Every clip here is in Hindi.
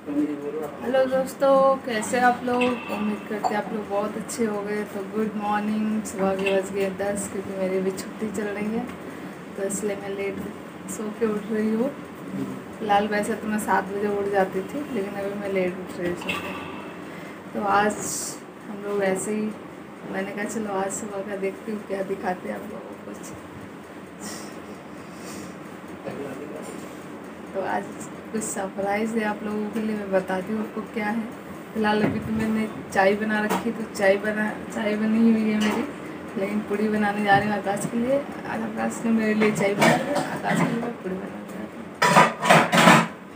हेलो दोस्तों, कैसे आप लोग? उम्मीद करते आप लोग बहुत अच्छे हो गए। तो गुड मॉर्निंग सुबह के बज गए दस, क्योंकि मेरी भी छुट्टी चल रही है तो इसलिए मैं लेट सो के उठ रही हूँ। फ़िलहाल वैसे तो मैं सात बजे उठ जाती थी, लेकिन अभी मैं लेट उठ रही सो तो आज हम लोग ऐसे ही, मैंने कहा चलो आज सुबह का देखती हूँ, क्या दिखाते हैं आप लोगों को कुछ। तो आज कुछ सरप्राइज़ है आप लोगों के लिए, मैं बताती हूँ आपको क्या है। फ़िलहाल अभी तो मैंने चाय बना रखी तो चाय बना, चाय बनी हुई है मेरी, लेकिन पूड़ी बनाने जा रही हूँ आकाश के लिए। आकाश ने मेरे लिए चाय बना आकाश के लिए पूड़ी बना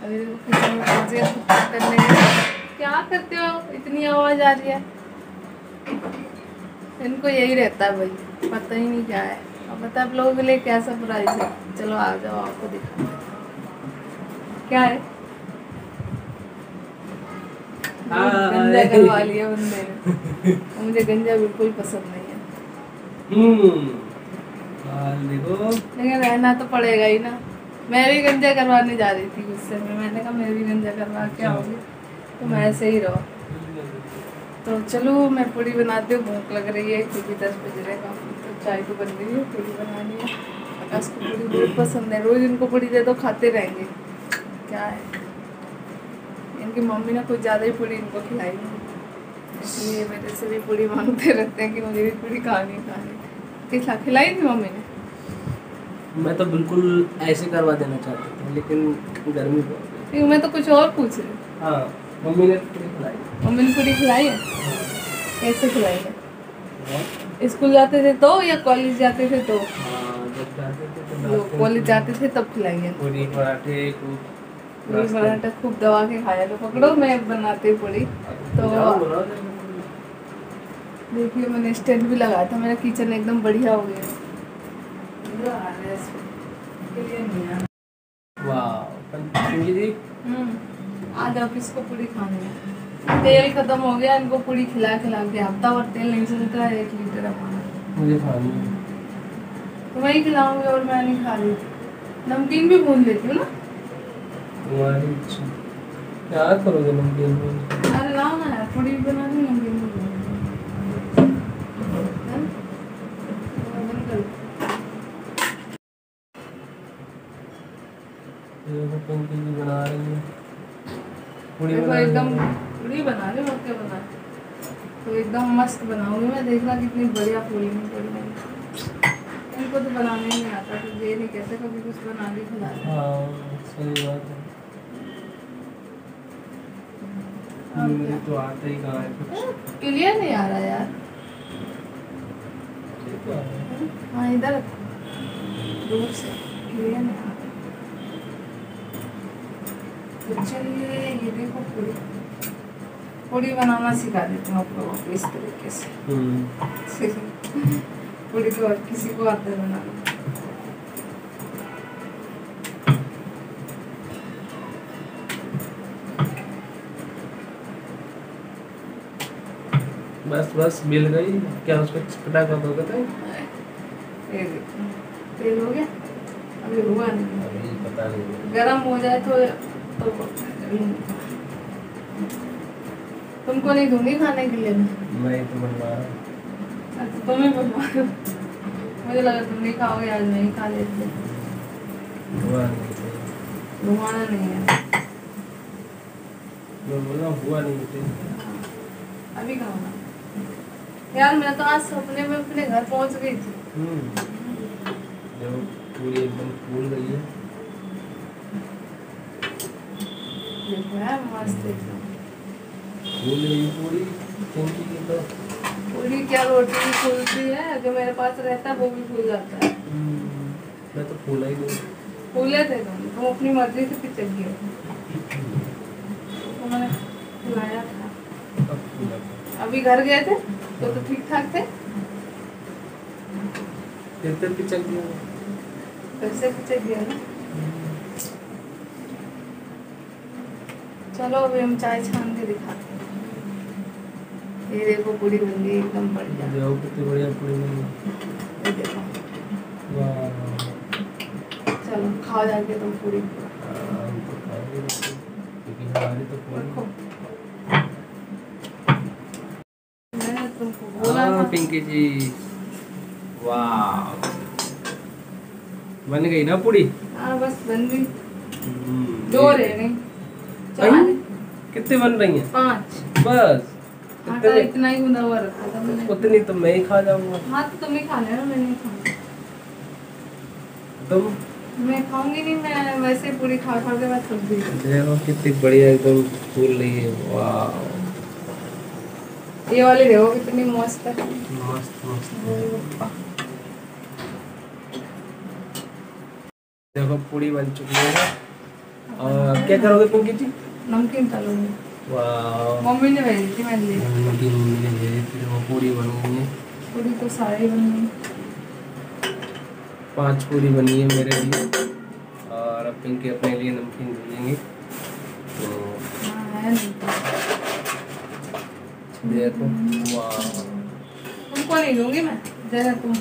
अभी किचन में क्या करते हो इतनी आवाज़ आ रही है। इनको यही रहता है भाई, पता ही नहीं क्या है। अब पता आप लोगों के लिए क्या सरप्राइज़ है। चलो आ जाओ, आपको दिखाते क्या है? गंजा करवा लिया बंदे ने। मुझे गंजा बिल्कुल पसंद नहीं है। हम्म। देखो। लेकिन रहना तो पड़ेगा ही ना। मैं भी गंजा करवाने जा रही थी गुस्से में। मैंने कहा मैं भी गंजा करवा के आऊँगी। तो मैं ऐसे ही रहो। तो चलो मैं पूड़ी बनाती हूँ। भूख लग रही है क्योंकि दस बज रहे काफ़ी। तो चाय तो बन रही है पूड़ी बनानी है। आकाश को पूड़ी बहुत पसंद है। रोज़ इनको पूड़ी दे दो खाते रहेंगे। क्या है? इनकी मम्मी ने कुछ ज़्यादा ही पूड़ी इनको खिलाई है। इसलिए मेरे से भी पूड़ी मांगते रहते हैं कि मुझे भी पूड़ी खानी खानी खिला खिलाई थी मम्मी ने? मैं तो बिल्कुल ऐसे करवा देना चाहता था लेकिन गर्मी बहुत मैं तो कुछ और पूछ रही हूँ। हाँ मम्मी ने पूरी खिलाई। मम्मी ने पूड़ी खिलाई है? कैसे खिलाई है? हाँ, स्कूल जाते थे तो या कॉलेज जाते थे तो? हाँ, तो कॉलेज जाते थे तब खिलाई है। पूरी पराठे खूब पूरी। खूब दबा के खाया तो पकड़ो मैं बनाती हूँ पूड़ी तो देखिए मैंने स्टैंड भी लगाया था मेरा किचन एकदम बढ़िया हो गया मज़ा आ इसमें। इसके लिए नहीं आया। वाह पंचमी दी आज ऑफ़िस को पूरी खानी तेल खत्म हो गया इनको पूरी खिला खिला के हफ़्ता भर तेल नहीं चलता है एक लीटर मुझे खानी है। तो वही खिलाऊँगी और मैं नहीं खा रही। नमकीन भी भून लेती हूँ ना? करोगे नमकीन अरे ना बना नमकीन जी बना रही है पूरी बना एकदम पूरी बना रही क्या बना तो एकदम मस्त बनाऊँगी मैं देखना कितनी बढ़िया पूरी में इनको तो बनाने नहीं आता तो ये नहीं कहते कभी कुछ बना के खिला। हाँ सही बात है तो आता ही कहाँ है कुछ। क्लियर नहीं आ रहा यार। हाँ। इधर दूर से। क्लियर नहीं आ रहा। तो चलिए ये देखो पूरी। पूरी बनाना सिखा देती हूँ आप लोगों को इस तरीके से। हम्म। पूरी तो और किसी को आता है बनाना। बस बस मिल गई। क्या उसको चिपटा कर दोगे तो ये तेल हो गया? अभी हुआ नहीं। अभी पता नहीं। गरम हो जाए तो, तो तुमको नहीं दूँगी खाने के लिए? मैं तो बनवा। रहा अच्छा तुम्हें बनवा। मुझे लगा तुम नहीं खाओगे आज नहीं खा लेते नहीं। घुमाना नहीं है। मैं बोल हूँ हुआ नहीं। अभी खाओ ना यार मैं तो आज सपने में अपने घर पहुँच गई थी। हम्म। पूरी एकदम फूल गई है। देखो यार मस्त एकदम। फूल गई पूरी? ये तो पूरी क्या रोटी भी फूलती है जो मेरे पास रहता है वो भी फूल जाता है। हम्म, मैं तो फूला ही नहीं। फूले थे तुम? तुम अपनी मर्ज़ी से पिचक गए तो मैंने खिलाया था। अब फूला अभी घर गए थे तो तो ठीक ठाक थे। फिर फिर पिचक गया फिर से पिचक गया ना। चलो अभी हम चाय छान के दिखाते हैं। ये देखो पूरी बन गई एकदम बढ़िया देखो कितनी बढ़िया पूरी बनी है। ये देखो। वाह। चलो खाओ जाके तुम पूरी। हाँ, हमारी तो पूरी देखो मैंने तुमको बोला हाँ था पिंकी जी। वाह। बन गई ना पूरी? हाँ बस बन गई। हम्म, दो रह गई। चार। कितने बन रही हैं? पाँच। बस। आटा इतने ही गुंदा हुआ रखा था मैंने। उतनी तो मैं ही खा जाऊँगा। हाँ तो तुम ही खा लेना मैं नहीं खाऊँगी। तुम? मैं खाऊँगी नहीं मैं वैसे पूरी खा खा के बाद थक गई। देखो कितनी बढ़िया एकदम फूल रही है। वाह। ये वाली देखो कितनी मस्त है। मस्त मस्त। देखो पूरी बन चुकी है। और क्या करोगे पिंकी जी? नमकीन तलूँगी। वाह मम्मी ने भेजी थी मैंने ली मम्मी ने भेजी थी देखो पूरी बन गई है। पूरी तो सारी बन पाँच पूरी बनी है मेरे लिए। और अब पिंकी अपने लिए नमकीन भेजेंगे तो हाँ है। देखो वाह। तुमको नहीं दूँगी मैं। जरा तुम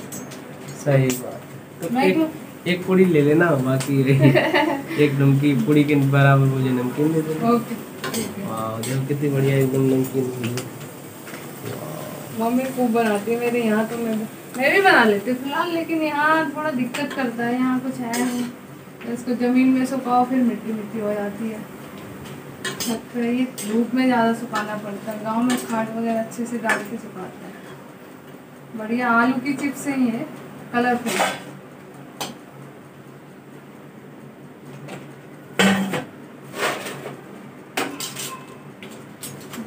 सही बात। तो मैं एक, एक पूरी ले लेना बाकी एक नमकीन पूरी के बराबर मुझे नमकीन दे देना। ओके। वाह देखो कितनी बढ़िया एकदम नमकीन हुई। मम्मी खूब बनाती है मेरे यहाँ तो मैं मैं भी बना लेती हूँ फ़िलहाल लेकिन यहाँ थोड़ा दिक्कत करता है यहाँ कुछ है नहीं। इसको ज़मीन में सुखाओ फिर मिट्टी मिट्टी हो जाती है। छत पे ये धूप में ज़्यादा सुखाना पड़ता है। गाँव में खाट वगैरह अच्छे से डाल के सुखाते हैं। बढ़िया आलू की चिप्स हैं ये कलरफुल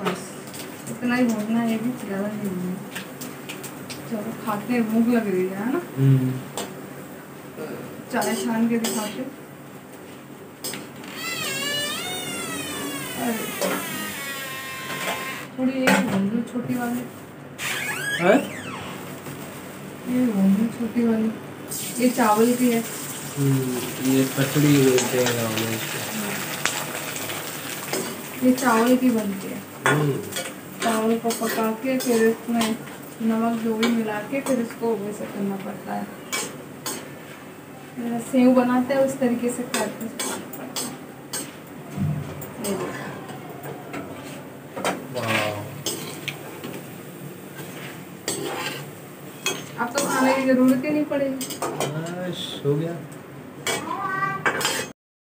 बस इतना ही भूनना है ये भी ज़्यादा नहीं भूनना चलो खाते हैं भूख लग रही है ना? हम्म। चाय छान के दिखाते थोड़ी एक भून लो छोटी वाली। हाँ? ये भून छोटी वाली। ये चावल की है। हम्म, ये पचड़ी बोलते हैं गाँव में ये चावल की बनती है। हम्म, चावल को पका के फिर इसमें नमक जो भी मिला के फिर इसको वैसे करना पड़ता है। सेव बनाते हैं उस तरीके से काटते हैं। ये देखो। वाह अब तो खाने की ज़रूरत ही नहीं पड़ेगी। हो गया।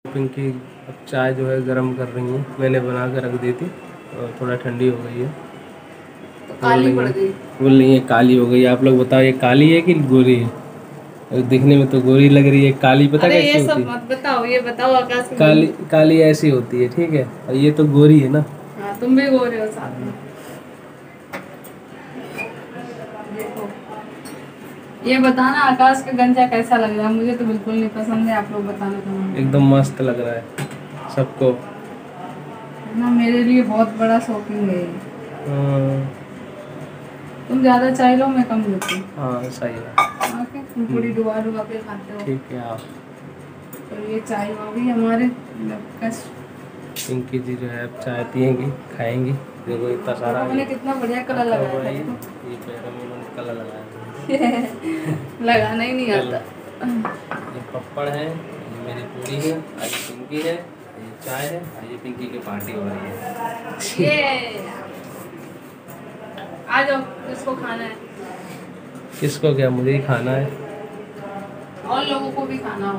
पिंकी अब चाय जो है गरम कर रही है। मैंने बना कर रख दी थी और थोड़ा ठंडी हो गई है। तो काली पड़ गई। बोल रही है काली हो गई। आप लोग बताओ ये काली है कि गोरी है? दिखने में तो गोरी लग रही है। काली पता अरे कैसी ये सब होती मत बताओ ये बताओ आकाश काली काली ऐसी होती है ठीक है? और ये तो गोरी है ना? हाँ तुम भी गोरे हो साथ में देखो ये बताना आकाश का गंजा कैसा लग रहा है? मुझे तो बिल्कुल नहीं पसंद है आप लोग बताना तो एकदम मस्त लग रहा है सबको। ना मेरे लिए बहुत बड़ा शॉपिंग है हाँ, तुम ज़्यादा चाय लो मैं कम लेती हूँ। सही है। ओके पूरी डुबा डुबा के खाते हो। ठीक है आप तो ये चाय हो गई हमारे कस पिंकी जी जो है अब चाय पियेंगी खाएँगी। देखो इतना सारा मैंने कितना बढ़िया कलर लगाया भाई, देखो। ये पैरों में कलर लगाया। है। लगाना ही नहीं आता। ये पप्पड़ है ये मेरी पूरी है आज पिंकी है ये चाय है और ये पिंकी की पार्टी हो रही है। ये। आ जाओ इसको खाना है। किसको क्या मुझे ही खाना है? और लोगों को भी खाना हो।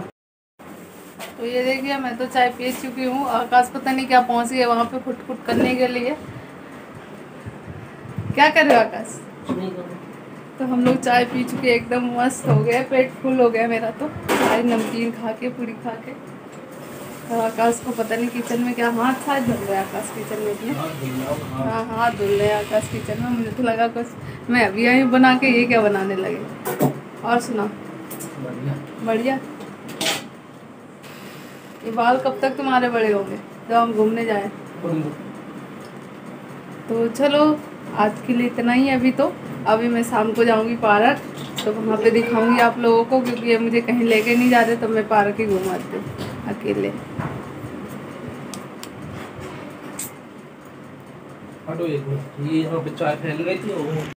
तो ये देखिए मैं तो चाय पी चुकी हूँ आकाश पता नहीं क्या पहुँची है वहाँ पे फुट फुट करने के लिए। क्या कर रहे हो आकाश? तो हम लोग चाय पी चुके एकदम मस्त हो गए पेट फुल हो गया मेरा तो। चाय नमकीन खा के पूरी खा के और आकाश को पता नहीं किचन में क्या हाथ शायद धुल रहे है आकाश किचन में अपने हाँ। हाथ धुल रहे आकाश किचन में। मुझे तो लगा कुछ मैं अभी आई हूँ बना के ये क्या बनाने लगे। और सुना। बढ़िया। ये बाल कब तक तुम्हारे बड़े होंगे जब हम घूमने जाए? तो चलो आज के लिए इतना ही अभी तो। अभी मैं शाम को जाऊँगी पार्क तो वहाँ पे दिखाऊँगी आप लोगों को, क्योंकि ये मुझे कहीं लेके नहीं जाते तो मैं पार्क ही घूमाती हूँ अकेले। ये चाय फैल गई थी